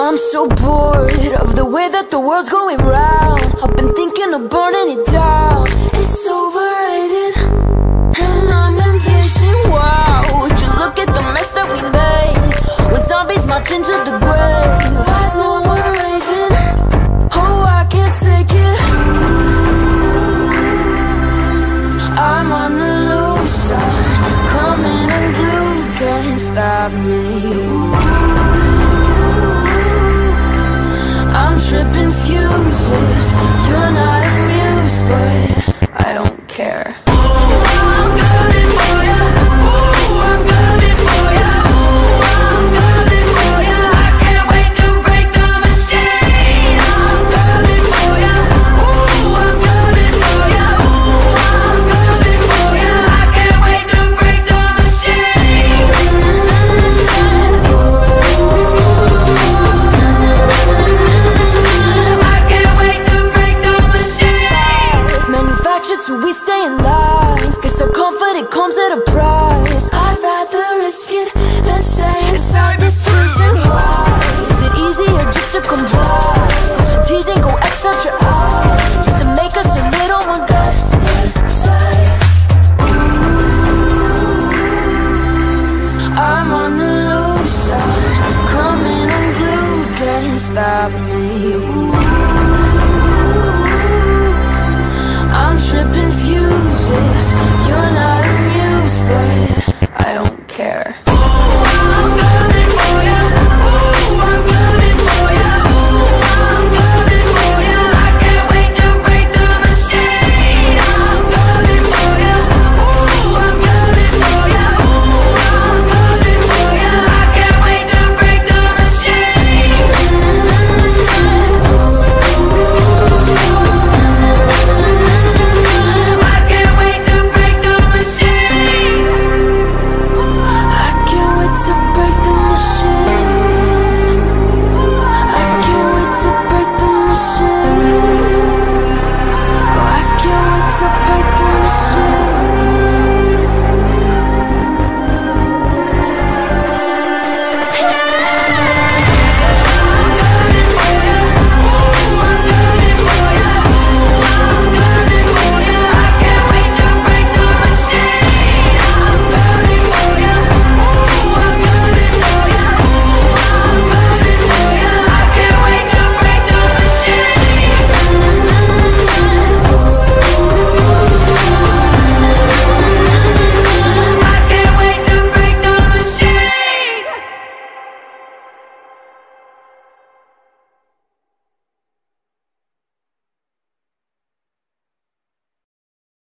I'm so bored of the way that the world's going round. I've been thinking of burning it down. It's overrated And I'm impatient, wow. Would you look at the mess that we made? With zombies marching to the grave. Why's no one raging? Oh, I can't take it. I'm on the loose, I'm coming unglued Can't stop me You're not it comes at a price. I'd rather risk it than stay inside this prison Why is it easier just to comply? Cause your teasing go X out your eyes. Just to make us a little more dead inside I'm on the loose, I'm coming unglued Can't stop me. Ooh. I'm tripping fuses